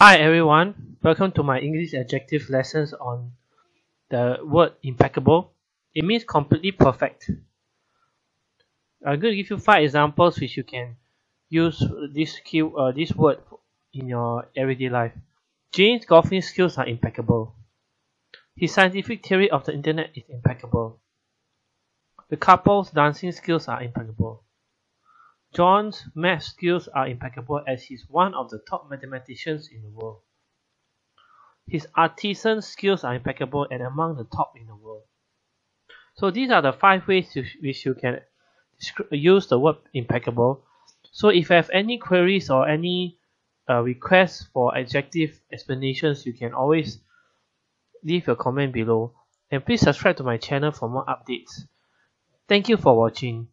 Hi everyone, welcome to my English adjective lessons on the word impeccable. It means completely perfect. I'm going to give you five examples which you can use this key, uh, this word in your everyday life. Jane's golfing skills are impeccable. His scientific theory of the internet is impeccable. The couple's dancing skills are impeccable. John's math skills are impeccable as he's one of the top mathematicians in the world. His artisan skills are impeccable and among the top in the world. So these are the five ways which you can use the word impeccable. So if you have any queries or any uh, requests for adjective explanations, you can always leave your comment below. And please subscribe to my channel for more updates. Thank you for watching.